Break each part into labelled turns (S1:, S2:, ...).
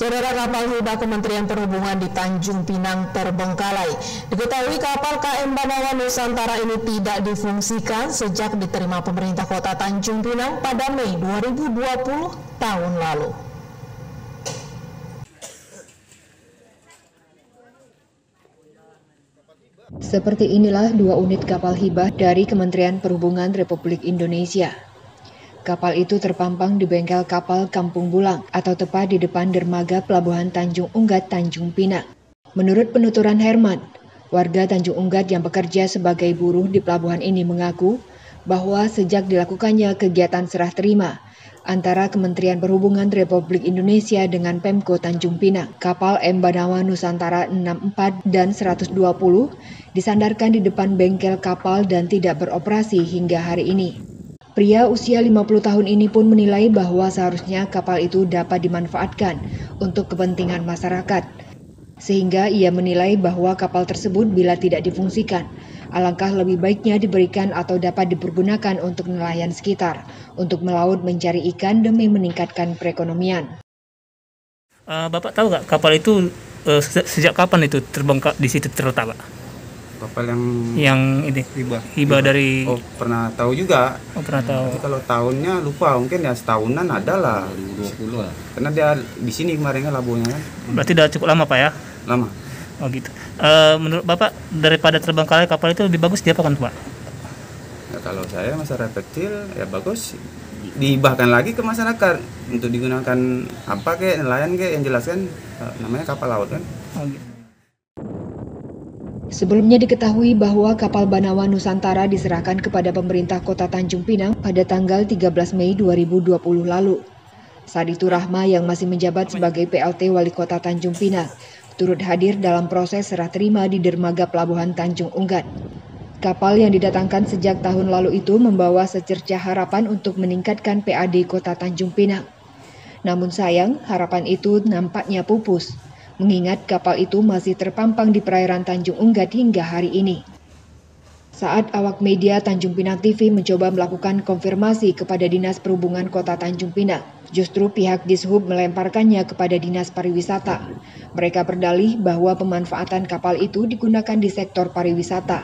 S1: Saudara kapal hibah Kementerian Perhubungan di Tanjung Pinang terbengkalai. Diketahui kapal KM Banawa Nusantara ini tidak difungsikan sejak diterima pemerintah kota Tanjung Pinang pada Mei 2020 tahun lalu.
S2: Seperti inilah dua unit kapal hibah dari Kementerian Perhubungan Republik Indonesia. Kapal itu terpampang di bengkel kapal Kampung Bulang atau tepat di depan dermaga Pelabuhan Tanjung Unggat, Tanjung Pinang. Menurut penuturan Herman, warga Tanjung Unggat yang bekerja sebagai buruh di pelabuhan ini mengaku bahwa sejak dilakukannya kegiatan serah terima antara Kementerian Perhubungan Republik Indonesia dengan Pemko Tanjung Pinang, kapal M Banawa Nusantara 64 dan 120 disandarkan di depan bengkel kapal dan tidak beroperasi hingga hari ini. Pria usia 50 tahun ini pun menilai bahwa seharusnya kapal itu dapat dimanfaatkan untuk kepentingan masyarakat. Sehingga ia menilai bahwa kapal tersebut bila tidak difungsikan, alangkah lebih baiknya diberikan atau dapat dipergunakan untuk nelayan sekitar, untuk melaut mencari ikan demi meningkatkan perekonomian.
S3: Uh, Bapak tahu nggak kapal itu uh, sejak kapan itu terbengkak di situ terletak, Pak?
S4: Kapal yang
S3: yang ini
S4: hibah
S3: hibah dari
S4: oh pernah tahu juga?
S3: Oh pernah tahu.
S4: Tapi kalau tahunnya lupa mungkin ya setahunan ada lah.
S5: 2020 lah.
S4: Karena dia di sini kemarin kan labuhnya kan?
S3: Berarti udah cukup lama pak ya?
S4: Lama.
S3: Oh gitu. Uh, menurut bapak daripada terbengkalai kapal itu lebih bagus diapakan pak?
S4: Ya, kalau saya masyarakat kecil ya bagus. Dibahkan lagi ke masyarakat untuk digunakan apa kayak nelayan kayak yang jelaskan namanya kapal laut kan. Oh gitu
S2: Sebelumnya diketahui bahwa kapal Banawa Nusantara diserahkan kepada pemerintah kota Tanjung Pinang pada tanggal 13 Mei 2020 lalu. Saat itu Rahma yang masih menjabat sebagai PLT Wali Kota Tanjung Pinang turut hadir dalam proses serah terima di dermaga pelabuhan Tanjung Unggat. Kapal yang didatangkan sejak tahun lalu itu membawa secercah harapan untuk meningkatkan PAD Kota Tanjung Pinang. Namun sayang, harapan itu nampaknya pupus mengingat kapal itu masih terpampang di perairan Tanjung Unggat hingga hari ini. Saat awak media Tanjung Pinang TV mencoba melakukan konfirmasi kepada Dinas Perhubungan Kota Tanjung Pinang, justru pihak Dishub melemparkannya kepada Dinas Pariwisata. Mereka berdalih bahwa pemanfaatan kapal itu digunakan di sektor pariwisata.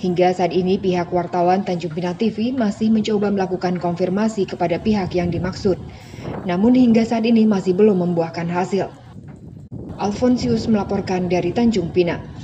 S2: Hingga saat ini pihak wartawan Tanjung Pinang TV masih mencoba melakukan konfirmasi kepada pihak yang dimaksud. Namun hingga saat ini masih belum membuahkan hasil. Alfonsius melaporkan dari Tanjung Pinang.